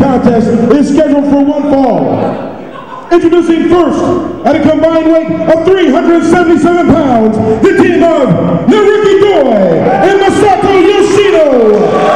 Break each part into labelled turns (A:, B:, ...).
A: contest is scheduled for one fall. Introducing first, at a combined weight of 377 pounds, the team of Naruki Doi and Masato Yoshino.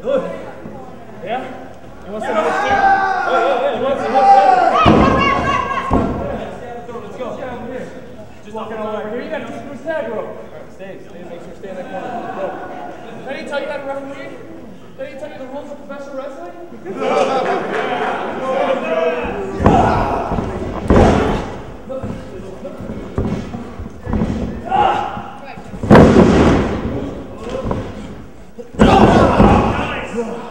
A: The
B: way. You
C: gotta keep your tag rope. Stay, stay, make sure stay in that corner. He tell you to referee? Did he tell you the rules of professional wrestling? Okay,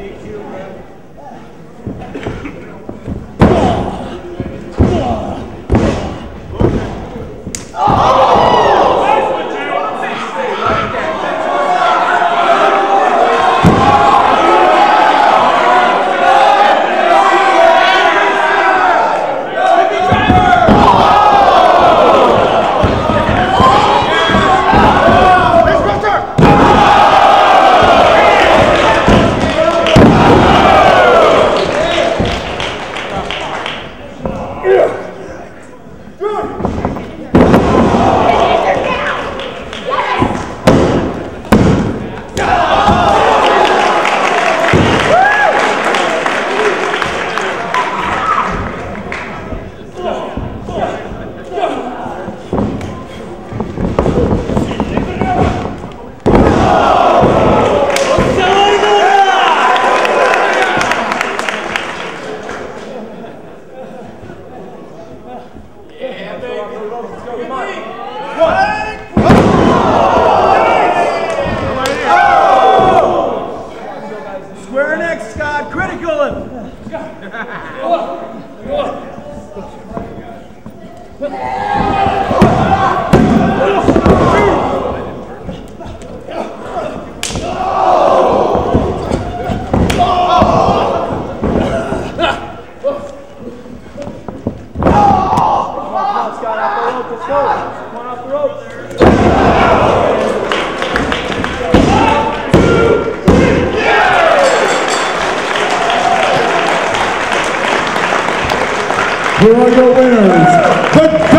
C: DQ rim. critical him. Go on. Go on.
A: Here are your winners, the